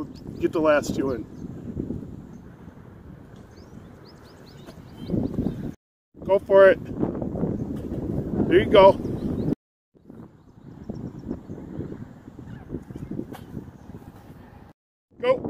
We'll get the last two in. Go for it. There you go. Go.